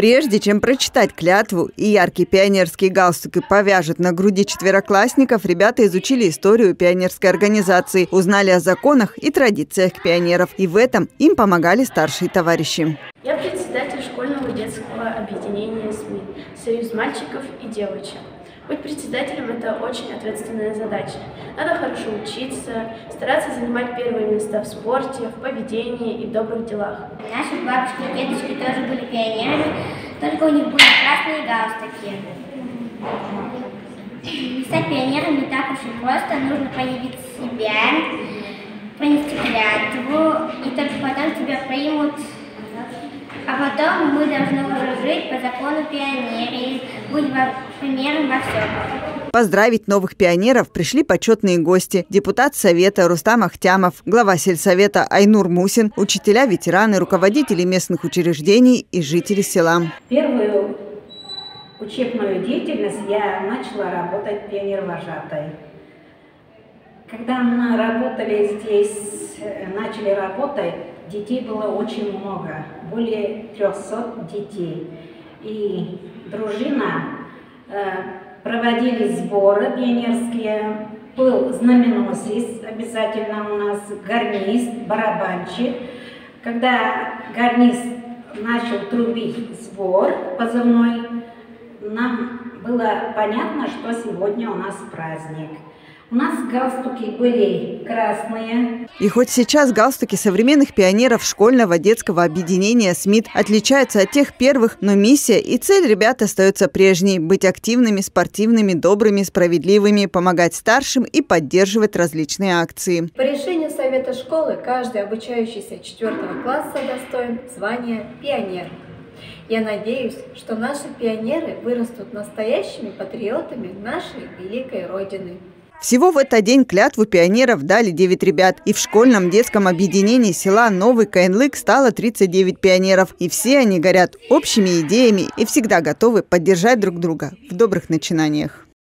Прежде чем прочитать клятву и яркий пионерский галстук и повяжут на груди четвероклассников, ребята изучили историю пионерской организации, узнали о законах и традициях пионеров. И в этом им помогали старшие товарищи. Я председатель школьного детского объединения СМИ «Союз мальчиков и девочек». Быть председателем – это очень ответственная задача. Надо хорошо учиться, стараться занимать первые места в спорте, в поведении и добрых делах. Наши бабушки и дедушки тоже были пионерами, только у них были красные галстуки. Стать пионером не так уж и просто, нужно проявить себя, принести клятву, и только потом тебя примут потом мы должны уже жить по закону пионерии, быть примером во всем. Поздравить новых пионеров пришли почетные гости. Депутат Совета Рустам Ахтямов, глава сельсовета Айнур Мусин, учителя, ветераны, руководители местных учреждений и жители села. Первую учебную деятельность я начала работать пионер-вожатой. Когда мы работали здесь, э, начали работать, детей было очень много, более 300 детей. И дружина э, проводили сборы пионерские, был знаменосец обязательно у нас, гарнист, барабанщик. Когда гарнист начал трубить сбор позывной, нам было понятно, что сегодня у нас праздник. У нас галстуки были красные. И хоть сейчас галстуки современных пионеров школьного детского объединения СМИТ отличаются от тех первых, но миссия и цель ребят остается прежней – быть активными, спортивными, добрыми, справедливыми, помогать старшим и поддерживать различные акции. По решению Совета школы каждый обучающийся четвертого класса достоин звания «пионер». Я надеюсь, что наши пионеры вырастут настоящими патриотами нашей великой Родины. Всего в этот день клятву пионеров дали 9 ребят. И в школьном детском объединении села Новый Каинлык стало 39 пионеров. И все они горят общими идеями и всегда готовы поддержать друг друга в добрых начинаниях.